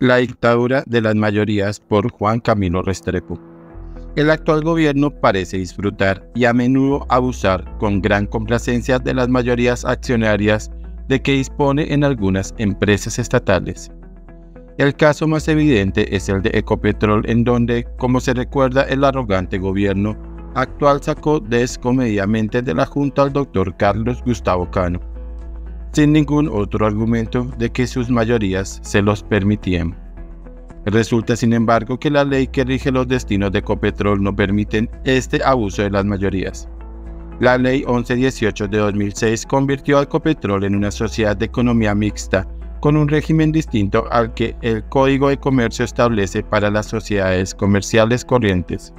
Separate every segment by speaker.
Speaker 1: La dictadura de las mayorías por Juan Camilo Restrepo. El actual gobierno parece disfrutar y a menudo abusar con gran complacencia de las mayorías accionarias de que dispone en algunas empresas estatales. El caso más evidente es el de Ecopetrol, en donde, como se recuerda, el arrogante gobierno actual sacó descomedidamente de la Junta al doctor Carlos Gustavo Cano, sin ningún otro argumento de que sus mayorías se los permitían. Resulta, sin embargo, que la ley que rige los destinos de Ecopetrol no permiten este abuso de las mayorías. La ley 1118 de 2006 convirtió a Ecopetrol en una sociedad de economía mixta con un régimen distinto al que el Código de Comercio establece para las sociedades comerciales corrientes.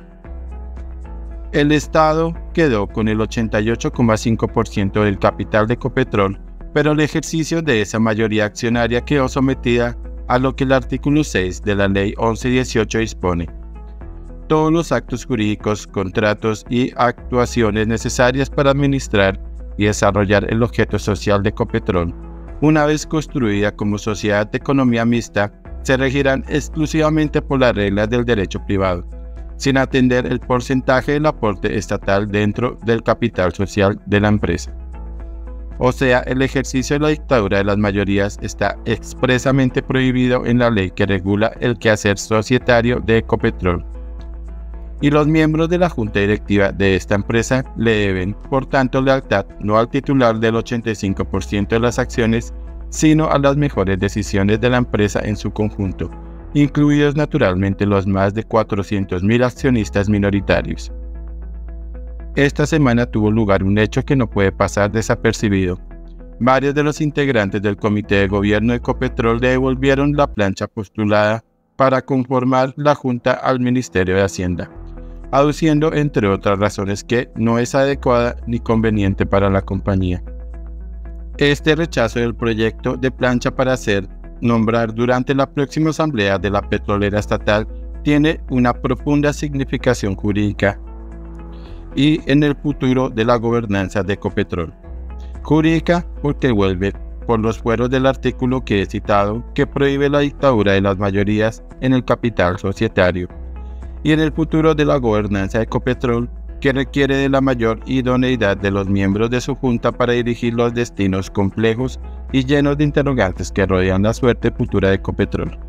Speaker 1: El Estado quedó con el 88,5% del capital de Ecopetrol, pero el ejercicio de esa mayoría accionaria quedó sometida a lo que el artículo 6 de la Ley 1118 dispone. Todos los actos jurídicos, contratos y actuaciones necesarias para administrar y desarrollar el objeto social de Ecopetrol una vez construida como sociedad de economía mixta, se regirán exclusivamente por las reglas del derecho privado, sin atender el porcentaje del aporte estatal dentro del capital social de la empresa. O sea, el ejercicio de la dictadura de las mayorías está expresamente prohibido en la ley que regula el quehacer societario de Ecopetrol y los miembros de la junta directiva de esta empresa le deben, por tanto, lealtad no al titular del 85% de las acciones, sino a las mejores decisiones de la empresa en su conjunto, incluidos naturalmente los más de 400.000 accionistas minoritarios. Esta semana tuvo lugar un hecho que no puede pasar desapercibido. Varios de los integrantes del comité de gobierno de Ecopetrol devolvieron la plancha postulada para conformar la Junta al Ministerio de Hacienda aduciendo entre otras razones que no es adecuada ni conveniente para la compañía. Este rechazo del proyecto de plancha para hacer nombrar durante la próxima asamblea de la petrolera estatal tiene una profunda significación jurídica y en el futuro de la gobernanza de Ecopetrol. Jurídica porque vuelve por los fueros del artículo que he citado que prohíbe la dictadura de las mayorías en el capital societario y en el futuro de la gobernanza de Ecopetrol, que requiere de la mayor idoneidad de los miembros de su junta para dirigir los destinos complejos y llenos de interrogantes que rodean la suerte futura de Ecopetrol.